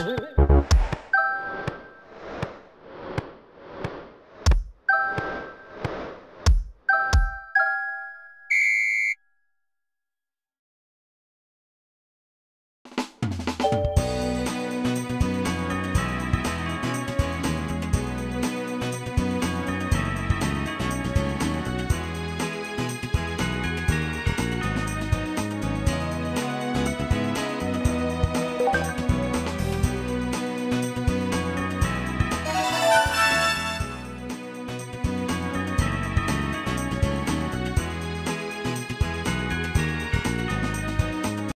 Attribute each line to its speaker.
Speaker 1: Mm-hmm.